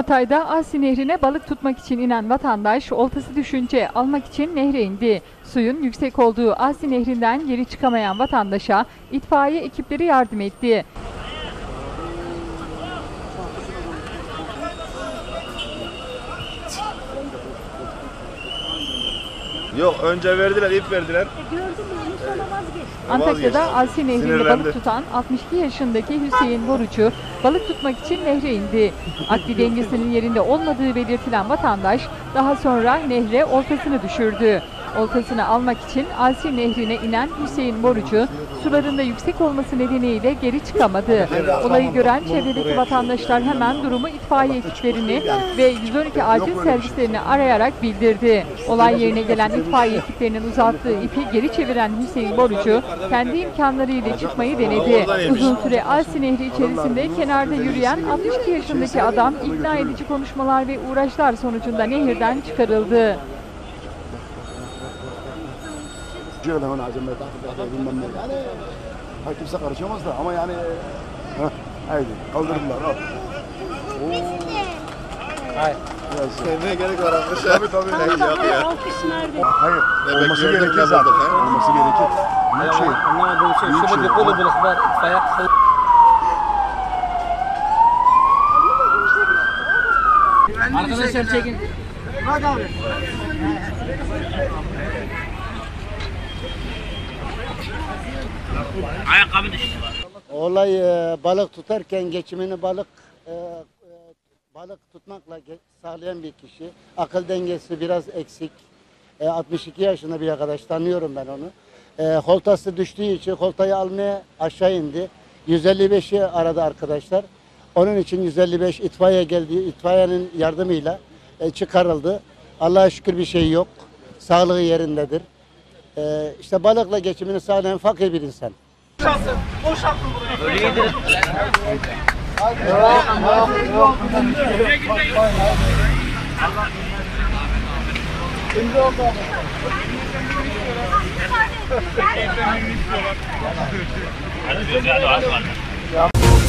Hatay'da Asi Nehri'ne balık tutmak için inen vatandaş oltası düşünce almak için nehre indi. Suyun yüksek olduğu Asi Nehri'nden geri çıkamayan vatandaşa itfaiye ekipleri yardım etti. Yok önce verdiler ip verdiler. Antakya'da Asi Nehri'nde balık tutan 62 yaşındaki Hüseyin Boruçu balık tutmak için nehre indi. Akli dengesinin yerinde olmadığı belirtilen vatandaş daha sonra nehre oltasını düşürdü. Oltasını almak için Asi Nehri'ne inen Hüseyin Borucu sularında yüksek olması nedeniyle geri çıkamadı. Olayı gören çevredeki vatandaşlar hemen durumu itfaiye ekiplerini ve 112 acil servislerini arayarak bildirdi. Olay yerine gelen itfaiye ekiplerinin uzattığı ipi geri çeviren Hüseyin Borucu kendi imkanlarıyla çıkmayı denedi. Uzun süre Asi Nehri içerisinde kenarda yürüyen 62 yaşındaki adam ikna edici konuşmalar ve uğraşlar sonucunda nehirden çıkarıldı. Şöyle hemen acemeye takip bilmem ne yani. Ha, kimse karışamaz da ama yani Heh, haydi kaldırdılar al. Oo. Hayır. Sevmeye gerek var arkadaş. Tabii tabii. Ne yok ya. Hayır. Bebek Olması gerekir zaten. he? Olması gerekir. Büyük şey. Anlamadığım şey şu bir kolu balık var itfaiye Arkadaşlar çekin. Ayakkabı düştü. Olay e, balık tutarken geçimini balık e, e, balık tutmakla sağlayan bir kişi. Akıl dengesi biraz eksik. E, 62 yaşında bir arkadaş tanıyorum ben onu. E, holtası düştüğü için holtayı almaya aşağı indi. 155'i aradı arkadaşlar. Onun için 155 itfaiye geldi. İtfaiyenin yardımıyla e, çıkarıldı. Allah'a şükür bir şey yok. Sağlığı yerindedir. E, işte balıkla geçimini sağlayan fakir bir insan. Böyle yedirin. Hadi